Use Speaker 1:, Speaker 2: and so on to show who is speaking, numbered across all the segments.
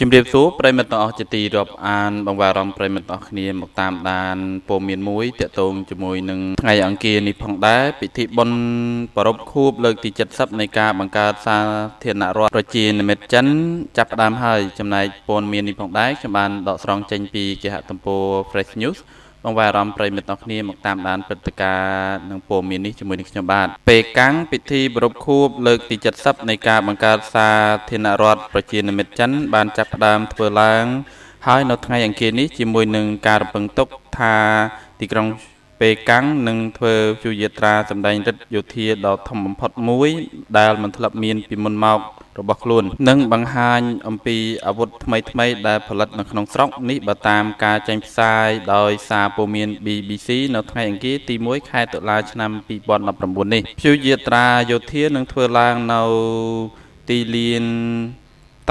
Speaker 1: ជំរាបសួរប្រិមិត្តទាំងអស់ជាទីរាប់អានបង្វែរអារម្មណ៍ប្រិមិត្តទាំងអស់គ្នាមកតាមដានព័ត៌មានមួយតាក់ទងជាមួយនឹងថ្ងៃអង្គារនេះផងដែរពិធីបុណ្យប្រពខួបលើកទី70នៃការបង្កើតសាធារណរដ្ឋប្រជានិមិត្តចិនចាប់ផ្ដើមហើយចំណែកព័ត៌មាននេះផងដែរខ្ញុំបានដកស្រង់ចេញពីគេហទំព័រ Fresh News បងប្អូនអារម្មណ៍ប្រិមិត្តទាំងគ្នាមកតាមដានព្រឹត្តិការណ៍នឹងព័ត៌មាននេះជាមួយនឹងខ្ញុំបាទពេលកាំងពិធីប្រពខួបលើកទី70នៃការបង្កើតសាធារណរដ្ឋប្រជានិមិត្តចិន បានចាប់ផ្ដើមធ្វើឡើងហើយនៅថ្ងៃអង្គារនេះជាមួយនឹងការរំពឹងទុកថាទីក្រុងពេលកាំងនឹងធ្វើព្យុយាត្រាសម្ដែងរិទ្ធយោធាដ៏ធំបំផុតមួយ ដែលមិនធ្លាប់មានពីមុនមក របស់ខ្លួន និងបង្ហាញអំពីអាវុធថ្មីថ្មីដែលផលិតនៅក្នុងស្រុកនេះបើតាមការចេញផ្សាយដោយសារព័ត៌មាន BBC នៅថ្ងៃអង្គារទី1ខែតុលាឆ្នាំ2019នេះព្យុយាត្រាយោធានឹងធ្វើឡើងនៅទីលាន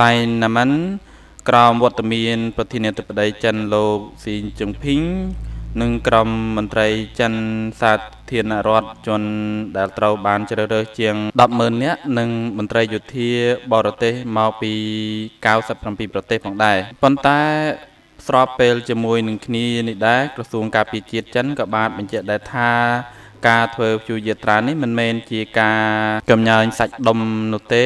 Speaker 1: តៃណាម៉ាន់ក្រោមវត្តមានប្រធានាធិបតីចិនលោកស៊ីជឹងភីង និងក្រុមមន្ត្រីចិនសាធារណរដ្ឋជនដែលត្រូវបានជ្រើសរើសជាង100,000នាក់និងមន្ត្រីយោធាបរទេសមកពី97ប្រទេសផងដែរប៉ុន្តែស្របពេលជាមួយនឹងគ្នានេះដែរក្រសួងការពារជាតិចិនក៏បានបញ្ជាក់ដែរថាការធ្វើព្យុយាត្រានេះមិនមែនជាការកំញើញសាច់ដុំនោះទេ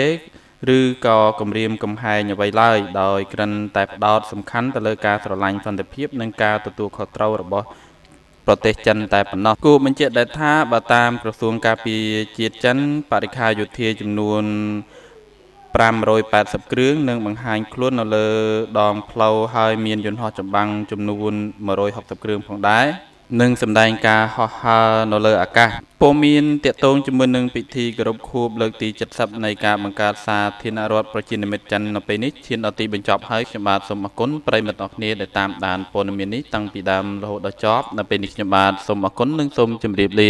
Speaker 1: ឬក៏គម្រាមកំហែងអ្វីឡើយដោយក្រិនតែផ្ដោតសំខាន់ទៅលើការស្រឡាញ់សន្តិភាពនិងការទទួលខុសត្រូវរបស់ប្រទេសចិនតែប៉ុណ្ណោះគូបញ្ជាក់ដែរថាបើតាមក្រសួងការពារជាតិចិនបរិខាយោធាចំនួន580គ្រឿងនឹងបង្ហាញខ្លួននៅលើដងផ្លូវហើយមានយន្តហោះចម្បាំងចំនួន160គ្រឿងផងដែរ និងសម្ដែងការហោះហើរនៅលើអាកាសពុំមានតកតងជាមួយនឹងពិធីគោរពខួបលើកទី70នៃការបង្កើតសាធារណរដ្ឋប្រជានិមិត្តចិននៅពេលនេះឈានដល់ទីបញ្ចប់ហើយខ្ញុំបាទសូមអរគុណប្រិយមិត្តអរគ្នាដែលតាមដានព័ត៌មាននេះតាំងពីដើមរហូតដល់ចប់នៅពេលនេះខ្ញុំបាទសូមអរគុណនិងសូមជម្រាបលា